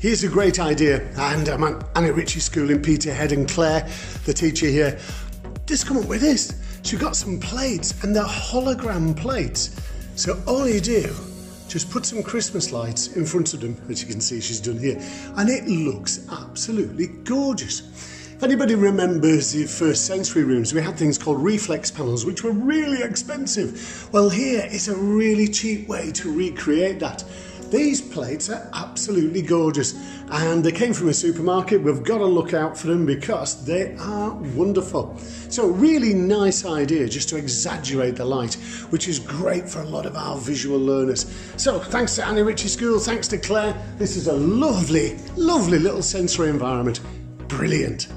Here's a great idea, and I'm at Anna Ritchie School in Peterhead, and Claire, the teacher here, just come up with this. She got some plates, and they're hologram plates. So all you do, just put some Christmas lights in front of them, as you can see she's done here, and it looks absolutely gorgeous. If anybody remembers the first sensory rooms, we had things called reflex panels, which were really expensive. Well, here is a really cheap way to recreate that. These plates are absolutely gorgeous and they came from a supermarket. We've got to look out for them because they are wonderful. So, really nice idea just to exaggerate the light, which is great for a lot of our visual learners. So, thanks to Anna Ritchie School, thanks to Claire. This is a lovely, lovely little sensory environment. Brilliant.